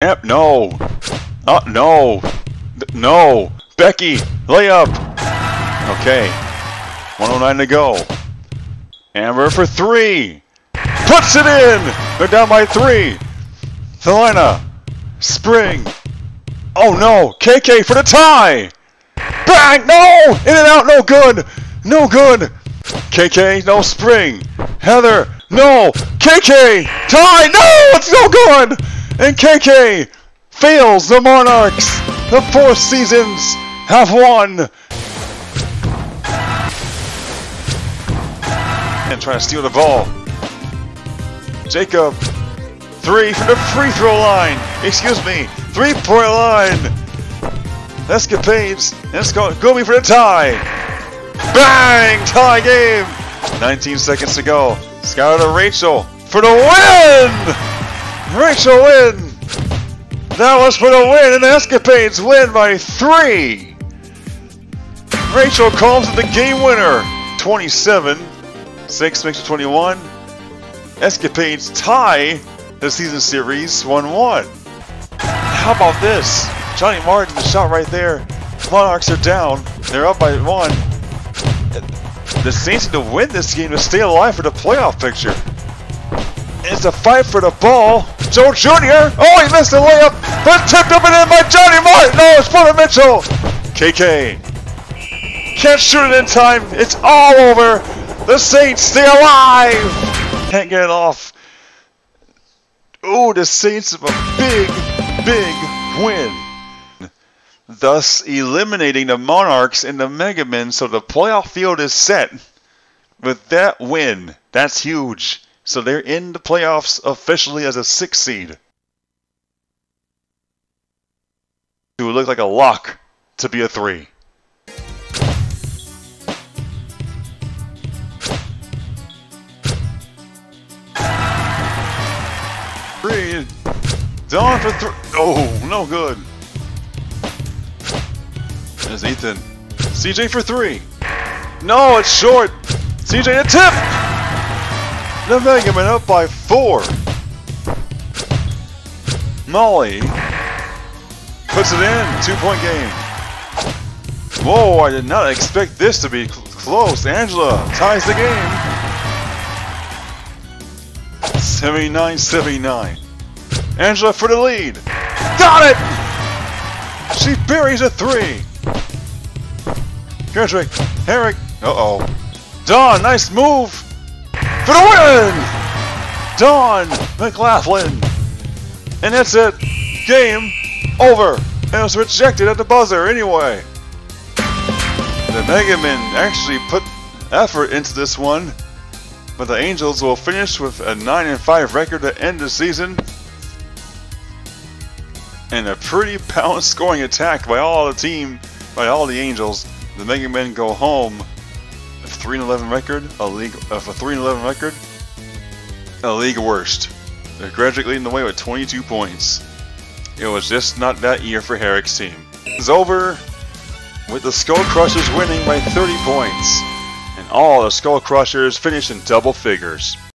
Yep, no. Uh, no. No. Becky, layup. Okay. 109 to go. Amber for three. Puts it in. They're down by three. Helena. Spring. Oh no. KK for the tie. Bang! No! In and out, no good. No good. KK, no spring. Heather, no. KK, tie. No, it's no good. And KK fails the Monarchs. The four seasons have won. And trying to steal the ball. Jacob, three from the free throw line. Excuse me, three point line. Escapades. Let's go. Gobi for the tie. Bang! Tie game. 19 seconds to go. Skylar Rachel for the win. Rachel win. That was for the win, and the Escapades win by three. Rachel calls it the game winner. 27. 6 makes it 21. Escapades tie the season series 1 1. How about this? Johnny Martin, the shot right there. Monarchs are down. They're up by one. The Saints need to win this game to stay alive for the playoff picture. It's a fight for the ball. Joe Jr. Oh, he missed the layup, but tipped up and in by Johnny Martin. No, it's for Mitchell. KK can't shoot it in time. It's all over. The Saints stay alive. Can't get it off. Ooh, the Saints have a big, big win. Thus eliminating the Monarchs and the Megamen so the playoff field is set with that win. That's huge. So they're in the playoffs officially as a six seed. It would look like a lock to be a three. Three. Dawn for three. Oh, no good. There's Ethan. CJ for three. No, it's short. CJ a tip. The Mega Man up by four. Molly puts it in. Two point game. Whoa, I did not expect this to be cl close. Angela ties the game. 79-79. Angela for the lead. Got it! She buries a three. Kendrick, Herrick, uh-oh. Dawn, nice move! For the win! Dawn McLaughlin. And that's it. Game over. And it was rejected at the buzzer anyway. The Mega Men actually put effort into this one, but the Angels will finish with a 9 and 5 record to end the season. And a pretty balanced scoring attack by all the team, by all the Angels. The Mega Men go home a 3 11 record, a league uh, of a 3 11 record, a league worst. They're gradually leading the way with 22 points. It was just not that year for Herrick's team. It's over with the Skull Crushers winning by 30 points, and all the Skull Crushers finish in double figures.